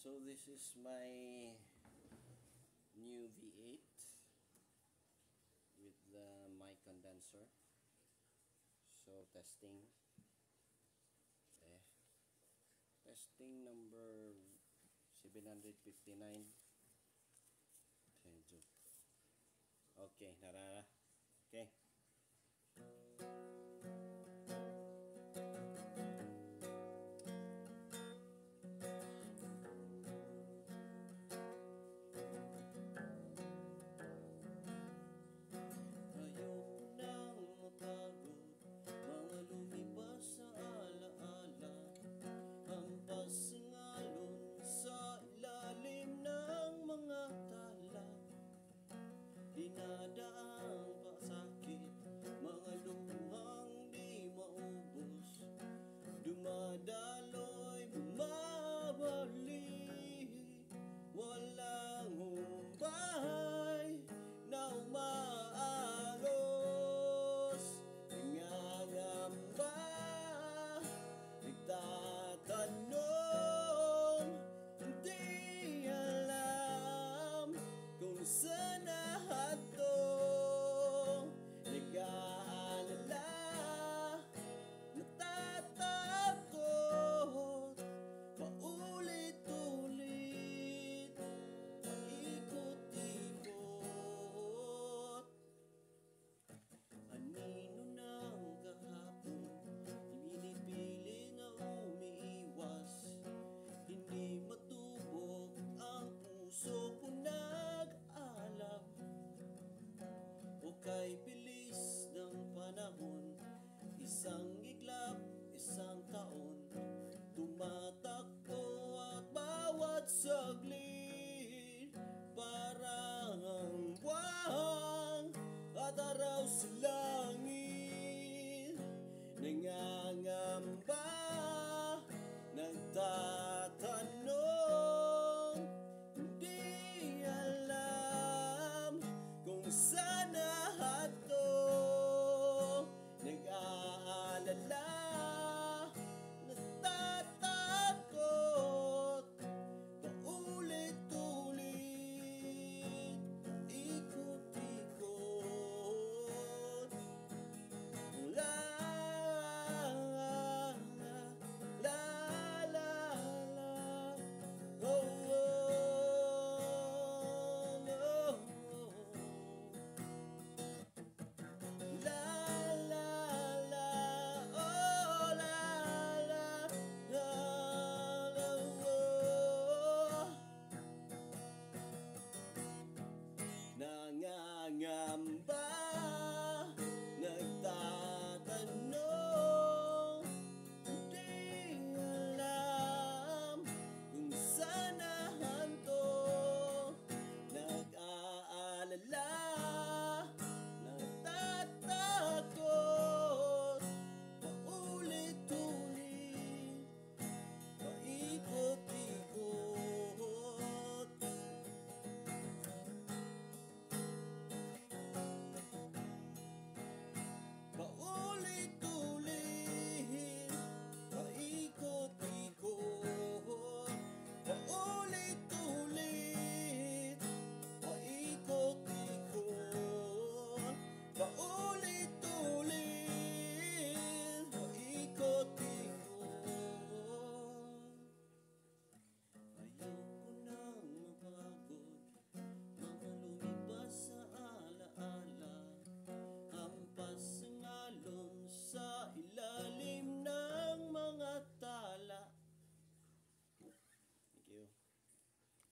So this is my new V8 with the mic condenser. So testing. Eh. Testing number 759. Medyo. Okay, narara. Okay. Saglit Parang ang buwan at araw sa langit Nangangamba, nagtatanong Hindi alam kung saan